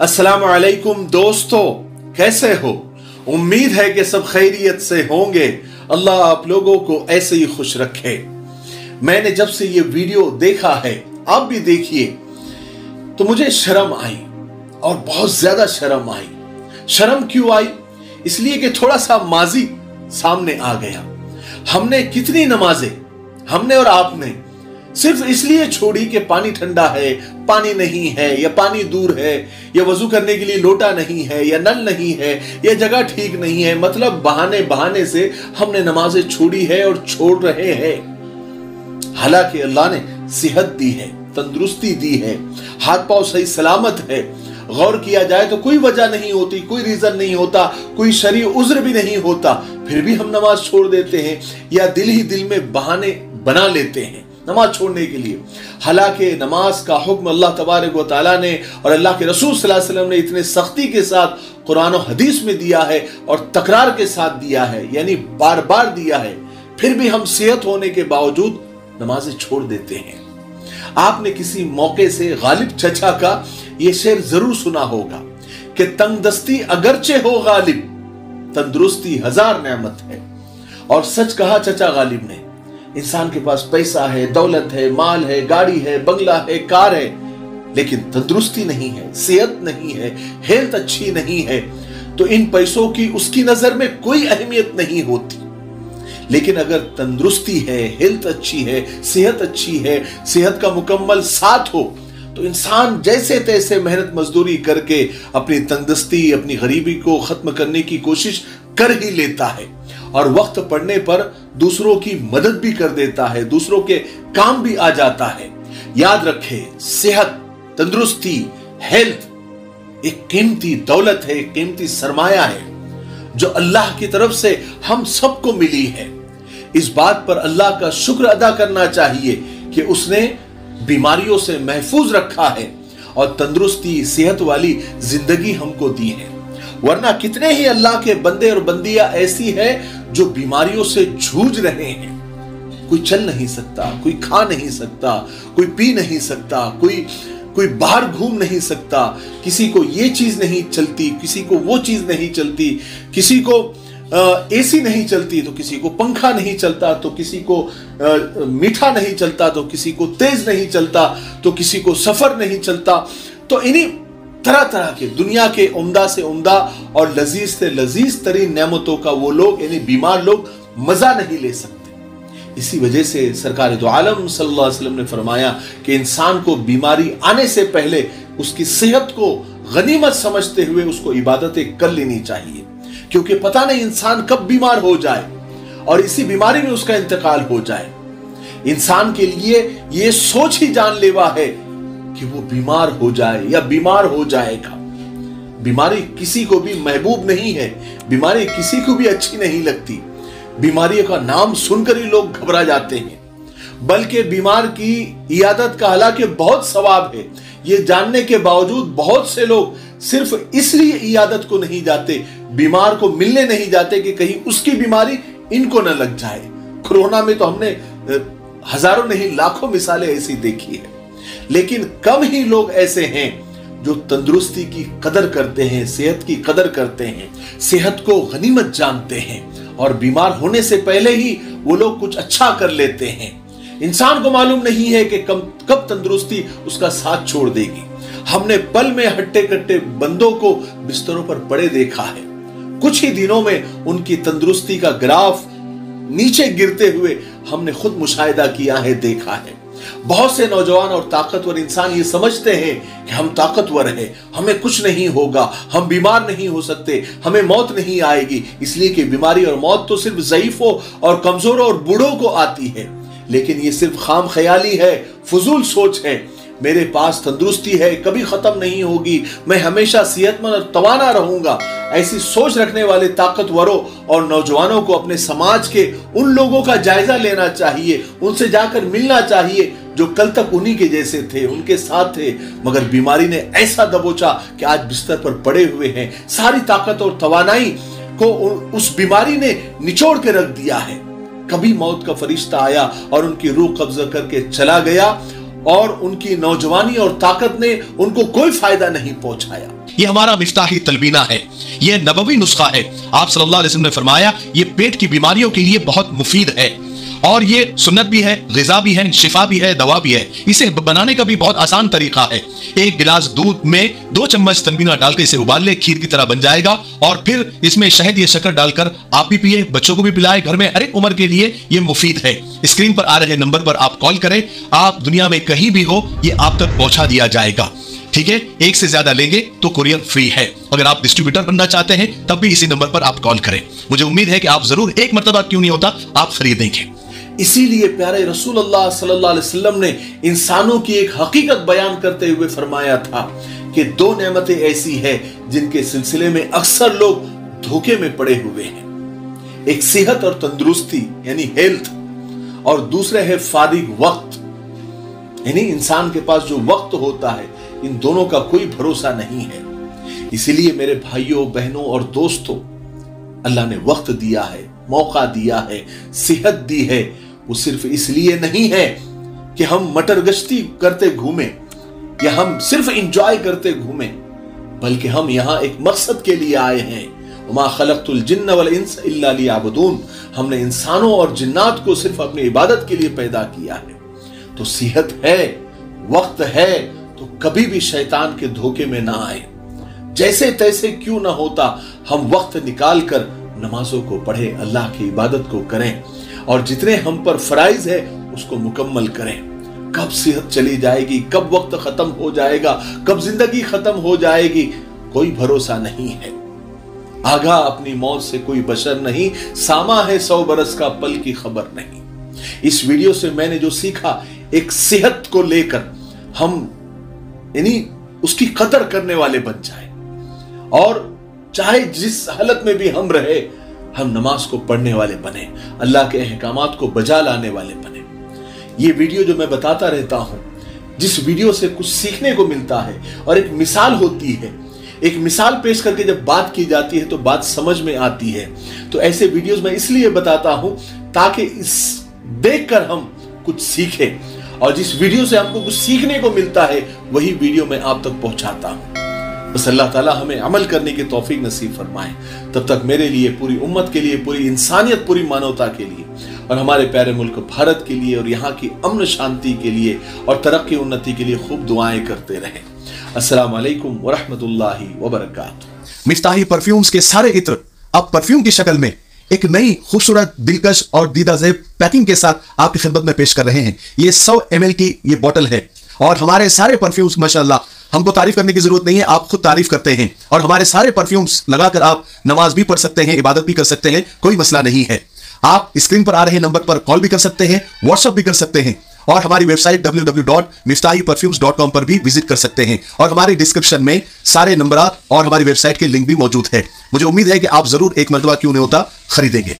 अस्सलाम दोस्तों, कैसे हो? उम्मीद है कि सब खैरियत से होंगे। अल्लाह आप लोगों को ऐसे ही खुश रखे। मैंने जब से ये वीडियो देखा है, आप भी देखिए तो मुझे शर्म आई और बहुत ज़्यादा शर्म आई। शर्म क्यों आई? इसलिए कि थोड़ा सा माजी सामने आ गया। हमने कितनी नमाजें, हमने और आपने सिर्फ़ इसलिए छोड़ी कि पानी ठंडा है, पानी नहीं है, या पानी दूर है, या वज़ू करने के लिए लोटा नहीं है, या नल नहीं है, या जगह ठीक नहीं है मतलब बहाने बहाने से हमने नमाजें छोड़ी है और छोड़ रहे हैं। हालाँकि अल्लाह ने सेहत दी है, तंदुरुस्ती दी है, हाथ पाँव सही सलामत है। गौर किया जाए तो कोई वजह नहीं होती, कोई रीजन नहीं होता, कोई शरीर उज्र भी नहीं होता, फिर भी हम नमाज़ छोड़ देते हैं या दिल ही दिल में बहाने बना लेते हैं। नमाज़ छोड़ने के लिए। हालाँकि नमाज़ का हुक्म अल्लाह तबारक ताला ने और अल्लाह के रसूल वसल्लम ने इतने सख्ती के साथ कुरान हदीस में दिया है और तकरार के साथ दिया है, यानी बार बार दिया है, फिर भी हम सेहत होने के बावजूद नमाजें छोड़ देते हैं। आपने किसी मौके से गालिब चचा का यह शेर ज़रूर सुना होगा कि तंगदस्ती अगरचे हो गालिब, तंदुरुस्ती हज़ार नेमत है। और सच कहा चचा गालिब ने इंसान के पास पैसा है, दौलत है, माल है, गाड़ी है, बंगला है, कार है, लेकिन तंदुरुस्ती नहीं है, सेहत नहीं है, हेल्थ अच्छी नहीं है तो इन पैसों की उसकी नज़र में कोई अहमियत नहीं होती। लेकिन अगर तंदुरुस्ती है, हेल्थ अच्छी है, सेहत अच्छी है, सेहत का मुकम्मल साथ हो तो इंसान जैसे तैसे मेहनत मजदूरी करके अपनी तंदुरुस्ती, अपनी गरीबी को खत्म करने की कोशिश कर ही लेता है। और वक्त पड़ने पर दूसरों की मदद भी कर देता है, दूसरों के काम भी आ जाता है। याद रखे, सेहत, तंदुरुस्ती, हेल्थ एक कीमती दौलत है कीमती सरमाया है, जो अल्लाह की तरफ़ से हम सबको मिली है। इस बात पर अल्लाह का शुक्र अदा करना चाहिए कि उसने बीमारियों से महफूज रखा है और तंदुरुस्ती, सेहत वाली ज़िंदगी हमको दी है। वरना कितने ही अल्लाह के बंदे और बंदियाँ ऐसी है जो बीमारियों से जूझ रहे हैं। कोई चल नहीं सकता कोई खा नहीं सकता कोई पी नहीं सकता कोई कोई बाहर घूम नहीं सकता। किसी को ये चीज़ नहीं चलती किसी को वो चीज़ नहीं चलती किसी को एसी नहीं चलती तो किसी को पंखा नहीं चलता तो किसी को आ, मीठा नहीं चलता तो किसी को तेज नहीं चलता तो किसी को सफ़र नहीं चलता। तो इन्हीं तरह तरह के, दुनिया के उम्दा से उम्दा और लजीज से लजीज तरीन नेमतों का वो लोग, यानी बीमार लोग, मज़ा नहीं ले सकते। इसी वजह से सरकार दो आलम सल्लल्लाहु अलैहि वसल्लम ने फरमाया कि इंसान को बीमारी आने से पहले उसकी सेहत को गनीमत समझते हुए उसको इबादतें कर लेनी चाहिए। क्योंकि पता नहीं इंसान कब बीमार हो जाए और इसी बीमारी में उसका इंतकाल हो जाए। इंसान के लिए यह सोच ही जानलेवा है कि वो बीमार हो जाए या बीमार हो जाएगा। बीमारी किसी को भी महबूब नहीं है, बीमारी किसी को भी अच्छी नहीं लगती। बीमारी का नाम सुनकर ही लोग घबरा जाते हैं। बल्कि बीमार की इयादत का हालाँकि बहुत सवाब है। ये जानने के बावजूद बहुत से लोग सिर्फ़ इसलिए इयादत को नहीं जाते, बीमार को मिलने नहीं जाते कि कहीं उसकी बीमारी इनको न लग जाए। कोरोना में तो हमने हज़ारों नहीं, लाखों मिसालें ऐसी देखी है। लेकिन कम ही लोग ऐसे हैं जो तंदुरुस्ती की कदर करते हैं, सेहत की कदर करते हैं, सेहत को गनीमत जानते हैं और बीमार होने से पहले ही वो लोग कुछ अच्छा कर लेते हैं। इंसान को मालूम नहीं है कि कब कब तंदुरुस्ती उसका साथ छोड़ देगी। हमने पल में हट्टे कट्टे बंदों को बिस्तरों पर पड़े देखा है। कुछ ही दिनों में उनकी तंदुरुस्ती का ग्राफ नीचे गिरते हुए हमने खुद मुशाहिदा किया है, देखा है। बहुत से नौजवान और ताकतवर इंसान ये समझते हैं कि हम ताकतवर हैं, हमें कुछ नहीं होगा, हम बीमार नहीं हो सकते, हमें मौत नहीं आएगी। इसलिए कि बीमारी और मौत तो सिर्फ़ ज़यीफों और कमजोरों और बूढ़ों को आती है, लेकिन ये सिर्फ़ खाम ख्याली है, फजूल सोच है। मेरे पास तंदुरुस्ती है, कभी खत्म नहीं होगी, मैं हमेशा सेहतमंद और तवाना रहूँगा। ऐसी सोच रखने वाले ताकतवरों और नौजवानों को अपने समाज के उन लोगों का जायजा लेना चाहिए, उनसे जाकर मिलना चाहिए जो कल तक उन्हीं के जैसे थे, उनके साथ थे, मगर बीमारी ने ऐसा दबोचा कि आज बिस्तर पर पड़े हुए हैं। सारी ताकत और तवानाई को उस बीमारी ने निचोड़ के रख दिया है। कभी मौत का फरिश्ता आया और उनकी रूह कब्जा करके चला गया और उनकी नौजवानी और ताकत ने उनको कोई फ़ायदा नहीं पहुँचाया। ये हमारा मिफ्ताही तलबीना है। ये नबवी नुस्खा है। आप सल्लल्लाहु अलैहि वसल्लम ने फरमाया, ये पेट की बीमारियों के लिए बहुत मुफीद है। और ये सुन्नत भी है, गजा भी है, शिफा भी है, दवा भी है। इसे बनाने का भी बहुत आसान तरीका है। एक गिलास दूध में दो चम्मच तनबीना डालकर इसे उबाल ले, खीर की तरह बन जाएगा और फिर इसमें शहद या शक्कर डालकर आप भी पिए, बच्चों को भी पिलाए, घर में हर एक उम्र के लिए ये मुफीद है। स्क्रीन पर आ रहे नंबर पर आप कॉल करें, आप दुनिया में कहीं भी हो, ये आप तक पहुँचा दिया जाएगा। ठीक है? एक से ज़्यादा लेंगे तो कुरियर फ्री है। अगर आप डिस्ट्रीब्यूटर बनना चाहते हैं, तब भी इसी नंबर पर आप कॉल करें। मुझे उम्मीद है कि आप ज़रूर एक मरतबा क्यों नहीं होता, आप खरीदेंगे इसीलिए प्यारे रसूल अल्लाह सल्लल्लाहु अलैहि वसल्लम ने इंसानों की एक हकीकत बयान करते हुए फरमाया था कि दो नेमतें ऐसी है जिनके सिलसिले में अक्सर लोग धोखे में पड़े हुए हैं। एक सेहत और तंदुरुस्ती, यानी हेल्थ, और दूसरे है फारिग वक्त। यानी इंसान के पास जो वक्त होता है, इन दोनों का कोई भरोसा नहीं है। इसीलिए मेरे भाइयों, बहनों और दोस्तों, अल्लाह ने वक्त दिया है, मौका दिया है, सेहत दी है वो सिर्फ़ इसलिए नहीं है कि हम मटर गश्ती करते घूमे, या हम सिर्फ़ इंजॉय करते घूमे, बल्कि हम यहाँ एक मकसद के लिए आए हैं। उमा खलकतुल जिन्न वल इंस इल्ला लियाबुदून। हमने इंसानों और जिन्नात को सिर्फ़ अपनी इबादत के लिए पैदा किया है। तो सेहत है, वक्त है तो कभी भी शैतान के धोखे में ना आए। जैसे तैसे क्यों ना होता, हम वक्त निकाल कर नमाजों को पढ़े, अल्लाह की इबादत को करें। और जितने हम पर फराइज है, उसको मुकम्मल करें। कब सेहत चली जाएगी, कब वक्त खत्म हो जाएगा, कब ज़िंदगी खत्म हो जाएगी, कोई भरोसा नहीं है। आगा अपनी मौत से कोई बशर नहीं, सामा है सौ बरस का पल की खबर नहीं। इस वीडियो से मैंने जो सीखा, एक सेहत को लेकर हम, यानी उसकी कदर करने वाले बन जाए। और चाहे जिस हालत में भी हम रहे हम नमाज़ को पढ़ने वाले बने, अल्लाह के अहकाम को बजा लाने वाले बने। ये वीडियो जो मैं बताता रहता हूँ, जिस वीडियो से कुछ सीखने को मिलता है और एक मिसाल होती है, एक मिसाल पेश करके जब बात की जाती है तो बात समझ में आती है। तो ऐसे वीडियोस मैं इसलिए बताता हूँ ताकि इस देखकर हम कुछ सीखें। और जिस वीडियो से हमको कुछ सीखने को मिलता है, वही वीडियो मैं आप तक पहुंचाता हूँ। बस अल्लाह ताला हमें अमल करने की तौफीक नसीब फरमाए। तब तक मेरे लिए, पूरी उम्मत के लिए, पूरी इंसानियत, पूरी मानवता के लिए, और हमारे प्यारे मुल्क भारत के लिए, और यहाँ की अमन शांति के लिए, और तरक्की उन्नति के लिए खूब दुआएँ करते रहे। अस्सलाम वालेकुम वरहमतुल्लाहि वबरकातुहू। परफ्यूम्स के सारे इत्र अब परफ्यूम की शक्ल में एक नई खूबसूरत, दिलकश और दीदा पैकिंग के साथ आपकी खिदमत में पेश कर रहे हैं। ये सौ एम की ये बॉटल है। और हमारे सारे परफ्यूम्स माशाल्लाह, हमको तारीफ़ करने की ज़रूरत नहीं है, आप खुद तारीफ़ करते हैं। और हमारे सारे परफ्यूम्स लगाकर आप नमाज़ भी पढ़ सकते हैं, इबादत भी कर सकते हैं, कोई मसला नहीं है। आप स्क्रीन पर आ रहे नंबर पर कॉल भी कर सकते हैं व्हाट्सअप भी कर सकते हैं, और हमारी वेबसाइट www.miftahiperfumes.com पर भी विज़िट कर सकते हैं। और हमारे डिस्क्रिप्शन में सारे नंबर और हमारी वेबसाइट के लिंक भी मौजूद है। मुझे उम्मीद है कि आप ज़रूर एक मरतबा क्यों नहीं होता, खरीदेंगे।